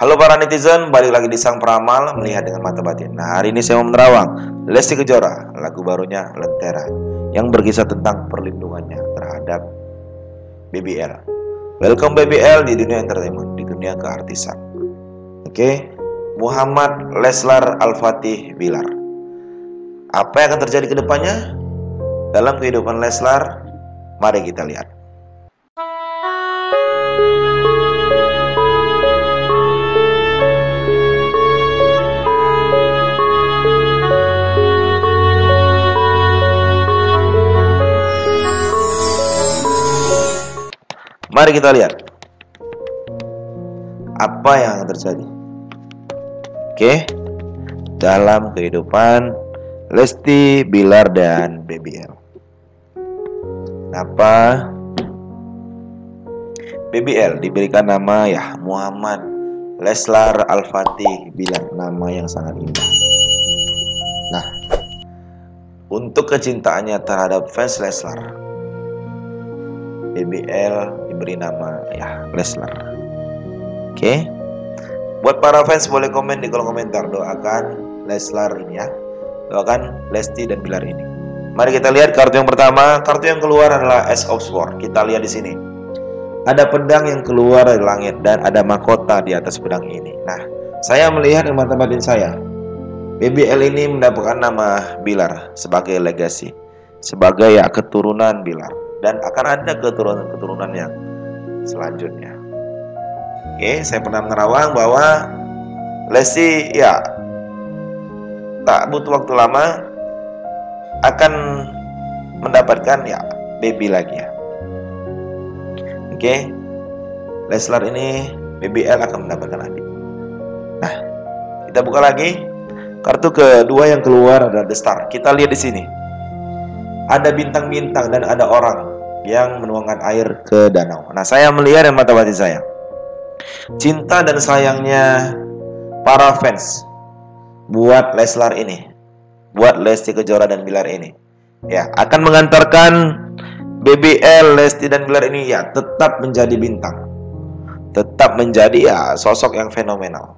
Halo para netizen, balik lagi di Sang Peramal melihat dengan mata batin. Nah hari ini saya mau menerawang Lesti Kejora, lagu barunya Lentera yang berkisah tentang perlindungannya terhadap BBL. Welcome BBL di dunia entertainment, di dunia keartisan. Oke, Muhammad Leslar Al-Fatih Bilar. Apa yang akan terjadi ke depannya dalam kehidupan Leslar? Mari kita lihat. Mari kita lihat apa yang terjadi. Oke, dalam kehidupan Lesti, Bilar, dan BBL. Kenapa BBL diberikan nama ya Muhammad Leslar Al-Fatih Bilar, nama yang sangat indah. Nah, untuk kecintaannya terhadap fans Leslar, BBL diberi nama ya Leslar. Oke. Buat para fans boleh komen di kolom komentar doakan Leslar ini ya. Doakan Lesti dan Bilar ini. Mari kita lihat kartu yang pertama. Kartu yang keluar adalah Ace of Swords. Kita lihat di sini. Ada pedang yang keluar dari langit dan ada mahkota di atas pedang ini. Nah, saya melihat dengan mata batin saya. BBL ini mendapatkan nama Bilar sebagai legasi, sebagai ya keturunan Bilar dan akan ada keturunan-keturunan yang selanjutnya. Oke, saya pernah menerawang bahwa Lesti ya tak butuh waktu lama akan mendapatkan ya baby lagi ya. Oke, Leslar ini BBL akan mendapatkan adik. Nah, kita buka lagi. Kartu kedua yang keluar adalah The Star. Kita lihat di sini. Ada bintang-bintang dan ada orang yang menuangkan air ke danau. Nah, saya melihat dengan mata batin saya. Cinta dan sayangnya para fans buat Leslar ini, buat Lesti Kejora dan Bilar ini, ya akan mengantarkan BBL Lesti dan Bilar ini ya tetap menjadi bintang, tetap menjadi ya sosok yang fenomenal.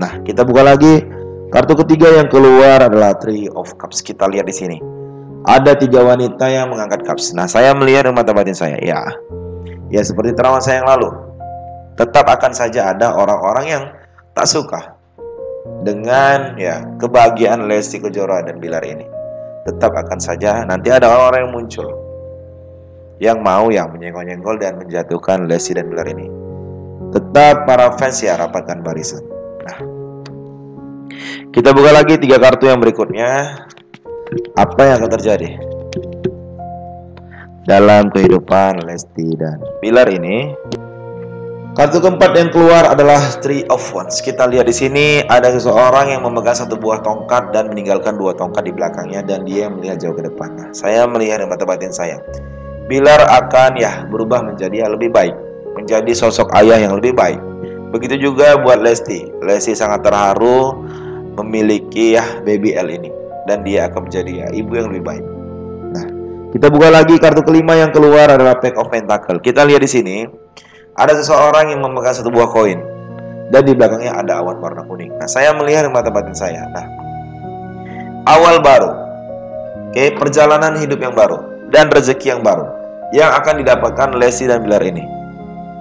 Nah, kita buka lagi kartu ketiga yang keluar adalah Three of Cups. Kita lihat di sini ada tiga wanita yang mengangkat cups. Nah, saya melihat mata batin saya, ya, ya seperti terawan saya yang lalu, tetap akan saja ada orang-orang yang tak suka dengan ya kebahagiaan Lesti Kejora dan Bilar ini. Tetap akan saja nanti ada orang-orang yang muncul yang mau yang menyenggol-nyenggol dan menjatuhkan Lesti dan Bilar ini. Tetap para fans ya rapatkan barisan. Nah, kita buka lagi tiga kartu yang berikutnya apa yang akan terjadi dalam kehidupan Lesti dan Pilar ini. Kartu keempat yang keluar adalah Three of Wands. Kita lihat di sini ada seseorang yang memegang satu buah tongkat dan meninggalkan dua tongkat di belakangnya dan dia melihat jauh ke depan. Nah, saya melihat dengan mata batin saya. Bilar akan ya berubah menjadi yang lebih baik, menjadi sosok ayah yang lebih baik. Begitu juga buat Lesti. Lesti sangat terharu memiliki ya baby L ini dan dia akan menjadi ya, ibu yang lebih baik. Nah, kita buka lagi kartu kelima yang keluar adalah Pack of Pentacle. Kita lihat di sini ada seseorang yang memegang satu buah koin dan di belakangnya ada awan warna kuning. Nah, saya melihat mata batin saya. Nah, awal baru, oke, okay, perjalanan hidup yang baru dan rezeki yang baru yang akan didapatkan Lesti dan Bilar ini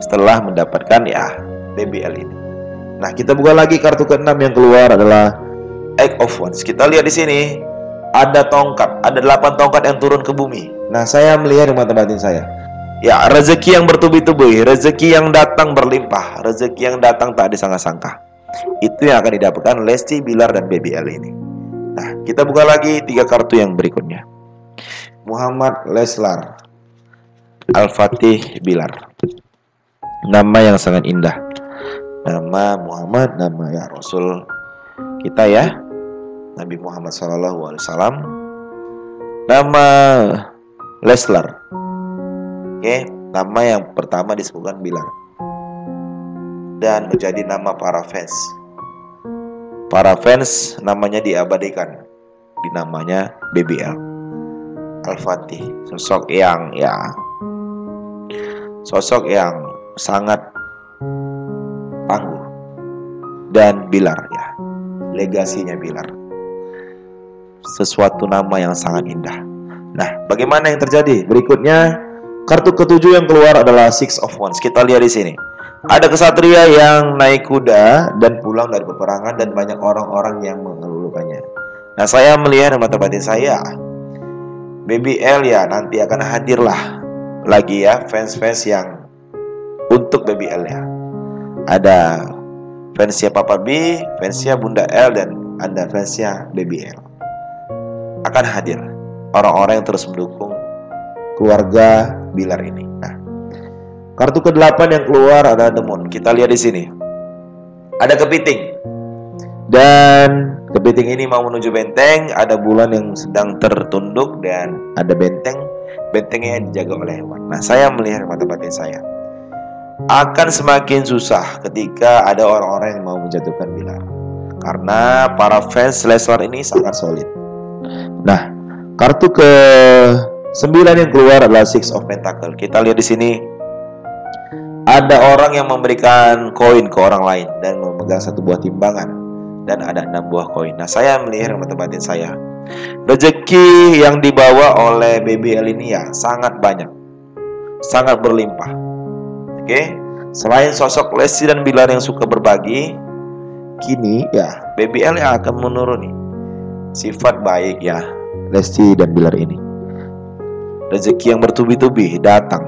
setelah mendapatkan ya BBL ini. Nah, kita buka lagi kartu keenam yang keluar adalah Egg of Wands. Kita lihat di sini ada tongkat, ada delapan tongkat yang turun ke bumi. Nah, saya melihat di mata batin saya. Ya, rezeki yang bertubi-tubi, rezeki yang datang berlimpah, rezeki yang datang tak disangka-sangka. Itu yang akan didapatkan Lesti, Bilar, dan BBL ini. Nah, kita buka lagi tiga kartu yang berikutnya. Muhammad Leslar Al-Fatih Bilar. Nama yang sangat indah. Nama Muhammad, nama ya Rasul kita ya. Nabi Muhammad SAW nama Leslar. Oke nama yang pertama disebutkan Bilar dan menjadi nama para fans. Para fans namanya diabadikan. Di namanya BBL Al-Fatih. Sosok yang ya. Sosok yang sangat tangguh. Dan Bilar ya. Legasinya Bilar. Sesuatu nama yang sangat indah. Nah, bagaimana yang terjadi? Berikutnya kartu ketujuh yang keluar adalah Six of Wands. Kita lihat di sini. Ada kesatria yang naik kuda dan pulang dari peperangan dan banyak orang-orang yang mengelulukannya. Nah, saya melihat mata batin saya, BBL ya nanti akan hadirlah lagi ya fans-fans yang untuk BBL ya. Ada fansnya Papa B, fansnya Bunda L dan ada fansnya BBL. Akan hadir orang-orang yang terus mendukung keluarga Bilar ini. Nah, kartu ke-8 yang keluar adalah Demon. Kita lihat di sini. Ada kepiting. Dan kepiting ini mau menuju benteng, ada bulan yang sedang tertunduk dan ada benteng bentengnya dijaga oleh hewan. Nah, saya melihat mata batin saya akan semakin susah ketika ada orang-orang yang mau menjatuhkan Bilar. Karena para fans Lesnar ini sangat solid. Nah, kartu ke 9 yang keluar adalah Six of Pentacle. Kita lihat di sini ada orang yang memberikan koin ke orang lain dan memegang satu buah timbangan dan ada enam buah koin. Nah, saya melihat mata batin saya Rezeki yang dibawa oleh BBL ini ya sangat banyak. Sangat berlimpah. Oke. Selain sosok Lesti dan Bilar yang suka berbagi, kini ya BBL yang akan menuruni sifat baik ya Lesti dan Bilar ini. Rezeki yang bertubi-tubi datang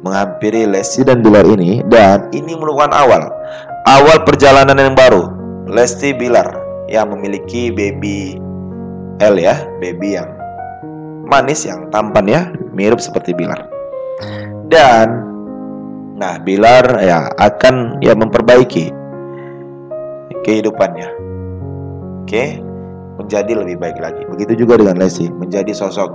menghampiri Lesti dan Bilar ini dan ini merupakan awal awal perjalanan yang baru Lesti Bilar yang memiliki baby L ya, baby yang manis yang tampan ya, mirip seperti Bilar. Dan nah Bilar ya akan ya memperbaiki kehidupannya. Oke, menjadi lebih baik lagi. Begitu juga dengan Lesti, menjadi sosok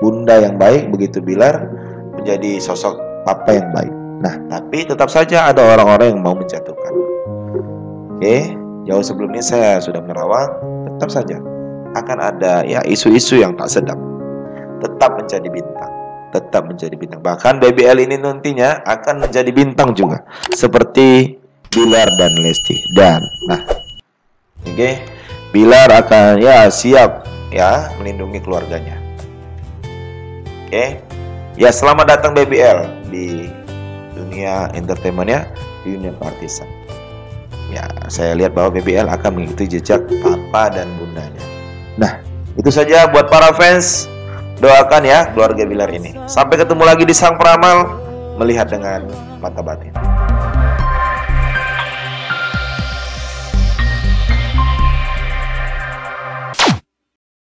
bunda yang baik, begitu Bilar menjadi sosok papa yang baik. Nah, tapi tetap saja ada orang-orang yang mau menjatuhkan. Oke, jauh sebelum ini saya sudah merawat, tetap saja akan ada ya isu-isu yang tak sedap. Tetap menjadi bintang, tetap menjadi bintang. Bahkan BBL ini nantinya akan menjadi bintang juga, seperti Bilar dan Lesti. Dan nah, oke, okay, Bilar akan ya siap ya melindungi keluarganya. Oke, okay. ya selamat datang BBL di dunia entertainment ya, di dunia partisan. Ya, saya lihat bahwa BBL akan mengikuti jejak papa dan bundanya. Nah, itu saja buat para fans. Doakan ya keluarga Bilar ini. Sampai ketemu lagi di Sang Peramal melihat dengan mata batin.